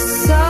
So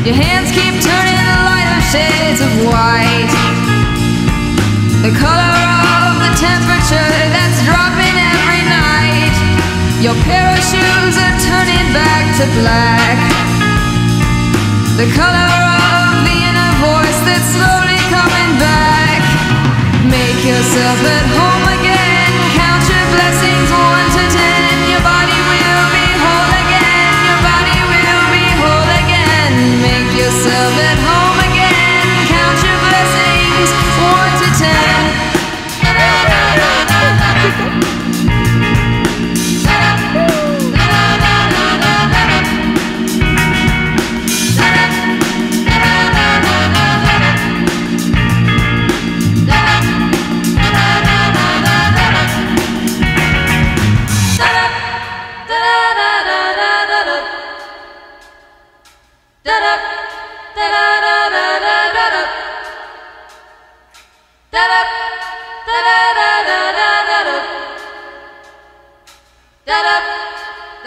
Your hands keep turning lighter shades of white. The color of the temperature that's dropping every night. Your pair of shoes are turning back to black. The color of the inner voice that's slowly coming back. Make yourself at home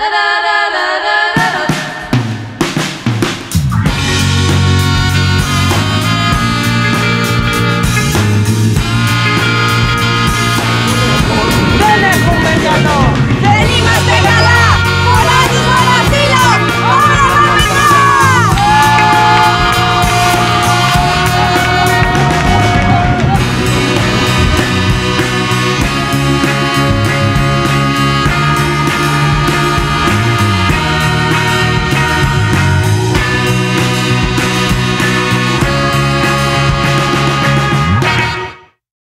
Ta-da!